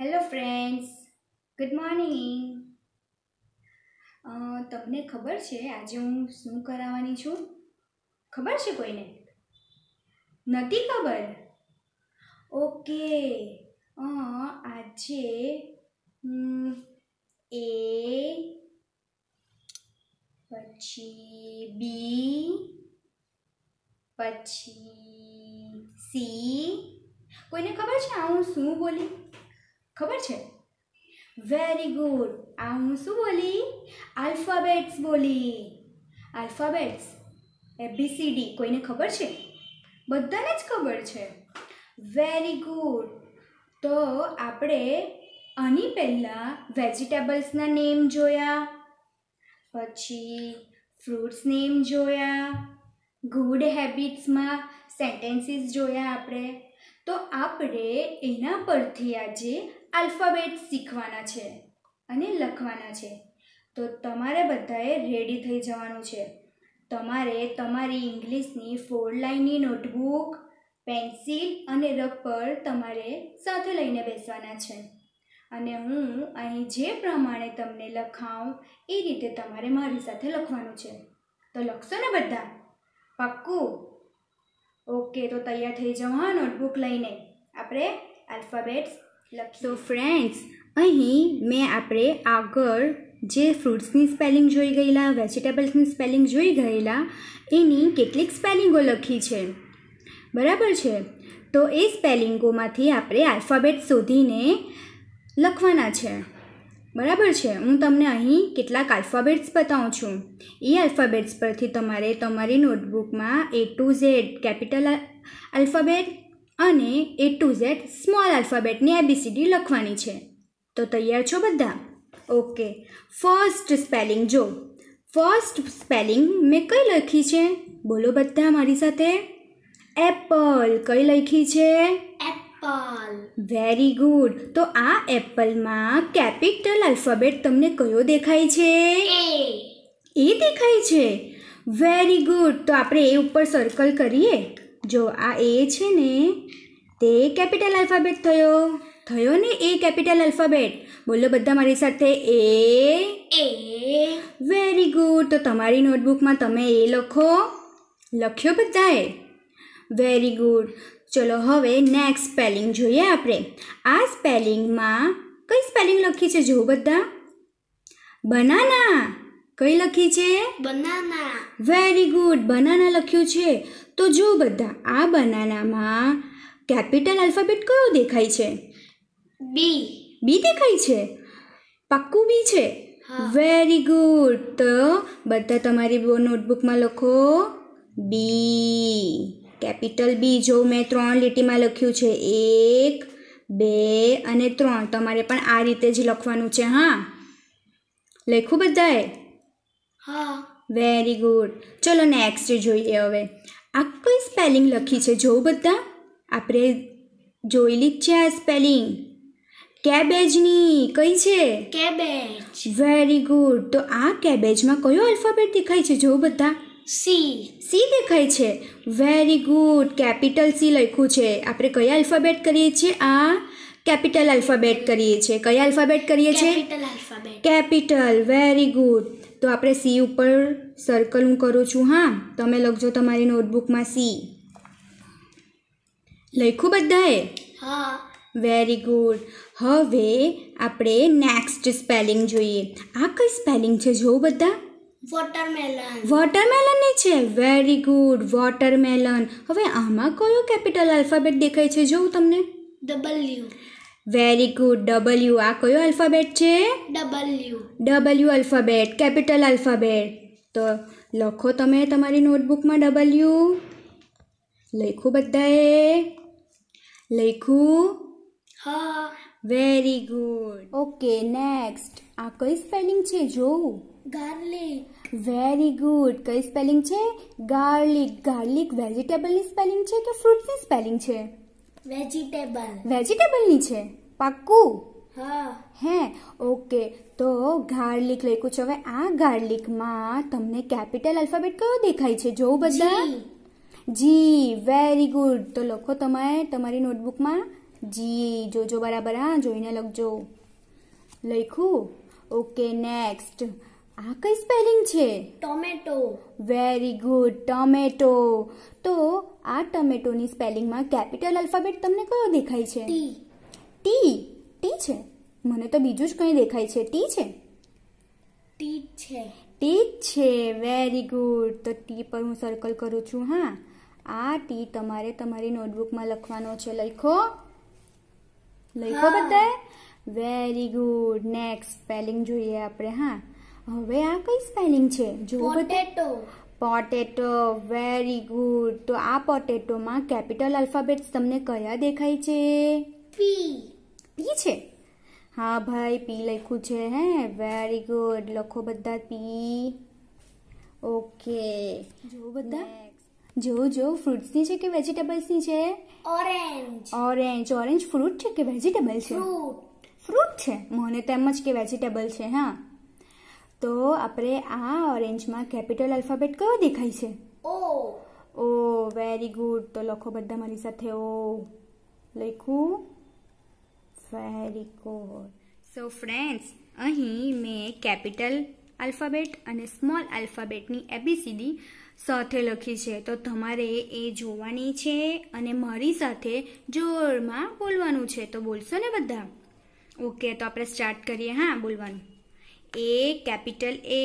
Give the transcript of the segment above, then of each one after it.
Hello friends good morning તમને ખબર છે આજે હું શું કરાવવાની છું? ખબર છે કોઈને? નથી ખબર? ઓકે. આજે એ, પછી બી, પછી સી. કોઈને ખબર છે આ હું શું બોલી? ખબર છે? વેરી ગુડ આ હું શું બોલી? આલ્ફાબેટ્સ બોલી. આલ્ફાબેટ્સ એબીસીડી કોઈને ખબર છે? બધાને જ ખબર છે. વેરી ગુડ તો આપણે આની પહેલાં વેજીટેબલ્સના નેમ જોયા, પછી ફ્રૂટ્સ નેમ જોયા ગુડ હેબિટ્સમાં સેન્ટેન્સીસ જોયા આપણે. તો આપણે એના પરથી આજે આલ્ફાબેટ શીખવાના છે અને લખવાના છે. તો તમારે બધાએ રેડી થઈ જવાનું છે. તમારે તમારી ઇંગ્લિશની ફોર લાઇનની નોટબુક પેન્સિલ અને રબર તમારે સાથે લઈને બેસવાના છે. અને હું અહીં જે પ્રમાણે તમને લખાઉં, એ રીતે તમારે મારી સાથે લખવાનું છે. તો લખશો ને બધા? પાક્કું? ઓકે, તો તૈયાર થઈ હા નોટબુક લઈને. આપણે આલ્ફાબેટ્સ લખીશું ફ્રેન્ડ્સ અહીં મેં આપણે આગળ જે ફ્રૂટ્સની સ્પેલિંગ જોઈ ગયેલા વેજીટેબલ્સની સ્પેલિંગ જોઈ ગયેલા, એની કેટલીક સ્પેલિંગો લખી છે. બરાબર છે? તો એ સ્પેલિંગોમાંથી આપણે આલ્ફાબેટ શોધીને લખવાના છે. બરાબર છે? હું તમને અહીં કેટલાક આલ્ફાબેટ્સ બતાવું છું. એ આલ્ફાબેટ્સ પરથી તમારે તમારી નોટબુકમાં A to Z capital alphabet અને એ ટુ ઝેડ સ્મોલ આલ્ફાબેટની એબીસીડી લખવાની છે. તો તૈયાર છો બધા? ઓકે. ફર્સ્ટ સ્પેલિંગ જો. ફર્સ્ટ સ્પેલિંગ મેં કઈ લખી છે? બોલો બધા મારી સાથે. એપલ કઈ લખી છે? એપલ વેરી ગુડ તો આ એપલમાં કેપિટલ આલ્ફાબેટ તમને કયો દેખાય છે? એ એ દેખાય છે. વેરી ગુડ તો આપણે એ ઉપર સર્કલ કરીએ. જો આ એ છે ને તે કેપિટલ આલ્ફાબેટ થયો. થયો ને એ કેપિટલ આલ્ફાબેટ બોલો બધા મારી સાથે એ એ. વેરી ગુડ તો તમારી નોટબુકમાં તમે એ લખો. લખ્યો બધાએ? વેરી ગુડ ચલો હવે નેક્સ્ટ સ્પેલિંગ જોઈએ આપણે. આ સ્પેલિંગમાં કઈ સ્પેલિંગ લખી છે જો બધા? બનાના કઈ લખી છે? બનાના. વેરી ગુડ બનાના લખ્યું છે. તો જો બધા આ બનાનામાં કેપિટલ આલ્ફાબેટ કયો દેખાય છે? બી બી દેખાય છે? પાક્કું બી છે? વેરી ગુડ તો બધા તમારી નોટબુકમાં લખો બી કેપિટલ બી જો મેં ત્રણ લીટીમાં લખ્યું છે એક બે અને ત્રણ. તમારે પણ આ રીતે જ લખવાનું છે હા? લખ્યું બધાએ? હા. વેરી ગુડ ચલો નેક્સ્ટ જોઈએ હવે. આ કઈ સ્પેલિંગ લખી છે જો બધા? આપણે જોયેલી જ છે આ સ્પેલિંગ કેબેજની કઈ છે? કેબેજ વેરી ગુડ તો આ કેબેજમાં કયો આલ્ફાબેટ દેખાય છે જો બધા? સી સી દેખાય છે. વેરી ગુડ કેપિટલ સી લખ્યું છે. આપણે કયા આલ્ફાબેટ કરીએ છીએ? આ કેપિટલ આલ્ફાબેટ કરીએ છીએ. કયા આલ્ફાબેટ કરીએ છીએ? કેપિટલ વેરી ગુડ તો આપણે સી ઉપર સર્કલ હું કરું છું હા? તમે લખજો તમારી નોટબુકમાં સી લખ્યું બધાએ? હા. વેરી ગુડ હવે આપણે નેક્સ્ટ સ્પેલિંગ જોઈએ. આ કઈ સ્પેલિંગ છે જોઉં બધા? વોટરમેલન વોટરમેલનની છે. વેરી ગુડ વોટરમેલન હવે આમાં કયો કેપિટલ આલ્ફાબેટ દેખાય છે જોઉં તમને? ડબલ્યુ વેરી ગુડ ડબલ્યુ આ કયો આલ્ફાબેટ છે? W W alphabet capital alphabet તો લખો તમે તમારી નોટબુકમાં ડબલ્યુ લખ્યું બધાએ? લખ્યું હા. વેરી ગુડ ઓકે નેક્સ્ટ આ કઈ સ્પેલિંગ છે? જોવું ગાર્લિક વેરી ગુડ કઈ સ્પેલિંગ છે? ગાર્લિક ગાર્લિક વેજીટેબલની સ્પેલિંગ છે કે ફ્રૂટ્સની સ્પેલિંગ છે? વેજીટેબલ વેજીટેબલની છે? પાક્કું? હા. હે? ઓકે. તો ગાર્લિક લખ્યું છે. હવે આ ગાર્લિકમાં તમને કેપિટલ આલ્ફાબેટ કયો દેખાય છે? જોવું બધા? જી. જી વેરી ગુડ તો લખો તમે તમારી નોટબુકમાં. જી જોજો બરાબર હા જોઈને લખજો. લખ્યું? ઓકે નેક્સ્ટ આ કઈ સ્પેલિંગ છે? ટોમેટો. Very good tomato. તો આ ટોમેટોની સ્પેલિંગમાં કેપિટલ આલ્ફાબેટ તમને કયો દેખાય છે? ટી. ટી. ટી છે? મને તો બીજું જ કંઈ દેખાય છે. ટી છે? ટી છે. ટી છે. વેરી ગુડ તો ટી પર હું સર્કલ કરું છું હા. આ ટી તમારે તમારી નોટબુકમાં લખવાનો છે. લખો. લખો બધા બધાએ? વેરી ગુડ નેક્સ્ટ સ્પેલિંગ જોઈએ આપણે હા. હવે આ કઈ સ્પેલિંગ છે? જો પોટેટો પોટેટો વેરી ગુડ તો આ પોટેટોમાં કેપિટલ આલ્ફાબેટ્સ તમને કયા દેખાય છે? પી પી છે? હા ભાઈ પી લખ્યું છે હે? વેરી ગુડ લખો બધા પી ઓકે જો બધા. જો જો ફ્રૂટ્સની છે કે વેજીટેબલ્સની છે? ઓરેન્જ ઓરેન્જ ઓરેન્જ ફ્રૂટ છે કે વેજીટેબલ છે? ફ્રૂટ ફ્રૂટ છે? મને તો એમ જ કે વેજીટેબલ છે હા. તો આપણે આ ઓરેન્જમાં કેપિટલ આલ્ફાબેટ કયો દેખાય છે? ઓ. ઓ વેરી ગુડ તો લખો બધા મારી સાથે ઓ. લખું. વેરી ગુડ સો ફ્રેન્ડ્સ અહીં મેં કેપિટલ આલ્ફાબેટ અને સ્મોલ આલ્ફાબેટની એબીસીડી સાથે લખી છે. તો તમારે એ જોવાની છે અને મારી સાથે જોરમાં બોલવાનું છે. તો બોલશો ને બધા? ઓકે તો આપણે સ્ટાર્ટ કરીએ હા બોલવાનું. એ કેપિટલ એ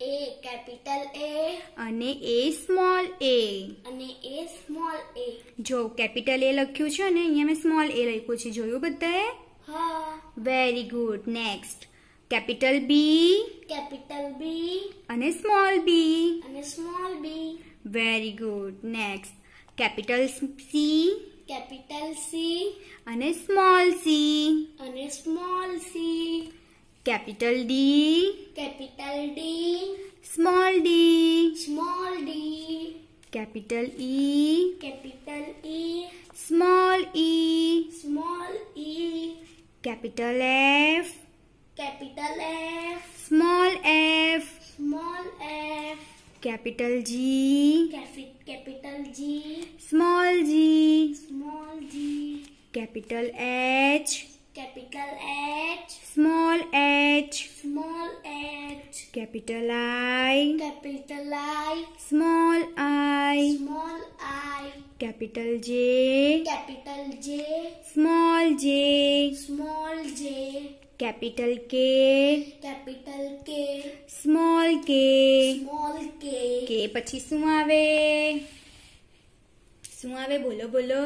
એ કેપિટલ એ અને એ સ્મોલ એ અને એ સ્મોલ એ જો કેપિટલ એ લખ્યું છે અને અહીંયા મેં સ્મોલ એ લખ્યું છે જોયું બધાએ? હા. Very good next capital B capital B અને સ્મોલ બી અને small b very good next capital C capital C અને સ્મોલ સી અને small c Capital D. Capital D. Small d. Small d. Capital E. Capital E. Small e. Small e. Capital F. Capital F. Small f. Small f. Capital G. Capital G. Small g. Small g. Capital H. H capital I capital I small i small i capital J capital J small j small j capital K capital K small k small k k પછી શું આવે? શું આવે? બોલો બોલો.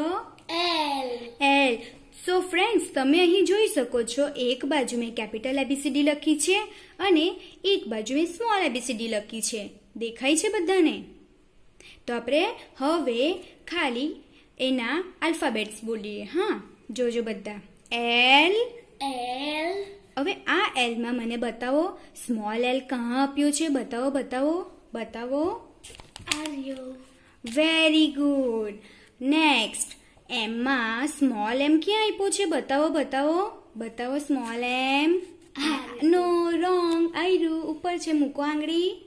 L L so friends તમે અહીં જોઈ શકો છો એક બાજુ મેં કેપિટલ એબીસીડી લખી છે અને એક બાજુ મેં સ્મોલ એબીસીડી લખી છે. દેખાય છે બધાને? તો આપણે હવે ખાલી એના આલ્ફાબેટ્સ બોલીએ. હા જોજો બધા. એલ એલ હવે આ એલમાં મને બતાવો. સ્મોલ એલ કાં આપ્યું છે? બતાવો બતાવો બતાવો. વેરી ગુડ નેક્સ્ટ એમમાં સ્મોલ એમ ક્યાં આપ્યો છે? બતાવો બતાવો. બતાવો સ્મોલ એમ નો રોંગ આયરું. ઉપર છે મૂકો આંગળી.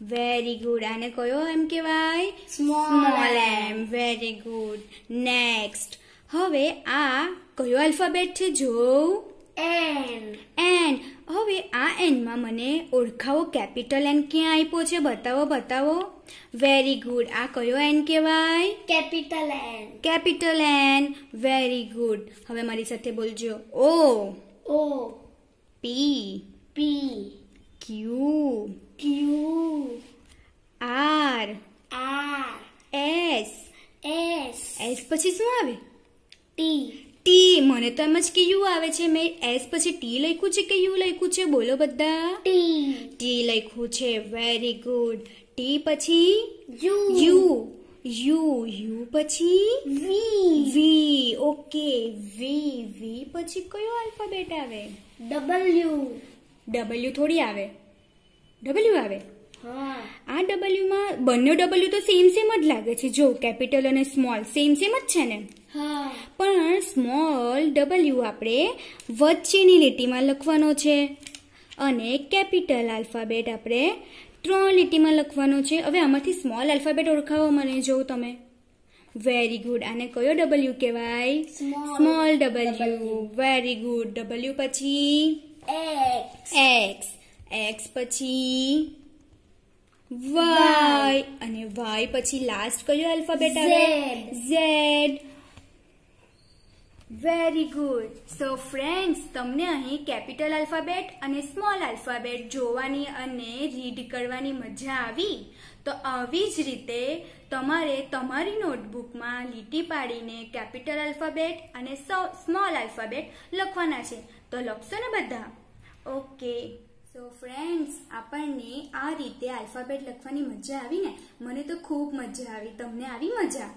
વેરી ગુડ આને કયો એમ કહેવાય? Small m very good next હવે આ કયો આલ્ફાબેટ છે? જોઉં. એન એન હવે આ એનમાં મને ઓળખાવો કેપિટલ એન ક્યાં આપ્યો છે? બતાવો બતાવો. વેરી ગુડ આ કયો એન કહેવાય capital N capital N very good હવે મારી સાથે બોલજો O O P P Q Q R R S S S પછી શું આવે? ટી ટી મને તો એમ જ કે યુ આવે છે. મેં એસ પછી ટી લખ્યું છે કે યુ લખ્યું છે? બોલો બધા. ટી ટી લખ્યું છે. વેરી ગુડ ટી પછી યુ. યુ. યુ યુ પછી વી. વી. ઓકે. વી વી પછી કયો આલ્ફાબેટ આવે? ડબલ્યુ. ડબલ્યુ થોડી આવે. ડબલ્યુ આવે? હા. આ ડબલ્યુમાં બંને ડબલ્યુ તો સેમ સેમ જ લાગે છે. જો કેપિટલ અને સ્મોલ સેમ સેમ જ છે ને? પણ સ્મોલ ડબલ્યુ આપણે વચ્ચેની લીટીમાં લખવાનો છે. અને કેપિટલ આલ્ફાબેટ આપણે ત્રણ લીટીમાં લખવાનો છે. હવે આમાંથી સ્મોલ આલ્ફાબેટ ઓળખાવો મને જો તમે. વેરી ગુડ આને કયો ડબલ્યુ કહેવાય? Small W very good W પછી? એક્સ એક્સ પછી? વાય અને વાય પછી લાસ્ટ કયો આલ્ફાબેટ આવે? Z very good so friends તમને અહીં કેપિટલ આલ્ફાબેટ અને સ્મોલ આલ્ફાબેટ જોવાની અને રીડ કરવાની મજા આવી? તો આવી જ રીતે તમારે તમારી નોટબુકમાં લીટી પાડીને કેપિટલ આલ્ફાબેટ અને સ્મોલ આલ્ફાબેટ લખવાના છે. તો લખશો ને બધા? ઓકે. સો ફ્રેન્ડ્સ આપણને આ રીતે આલ્ફાબેટ લખવાની મજા આવી ને? મને તો ખૂબ મજા આવી. તમને આવી મજા?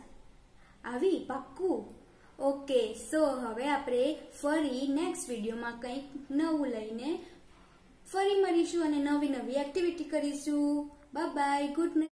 આવી? પાક્કું? ઓકે સો હવે આપણે ફરી નેક્સ્ટ વિડીયોમાં કંઈક નવું લઈને ફરી મળીશું અને નવી નવી એક્ટિવિટી કરીશું. Bye bye good night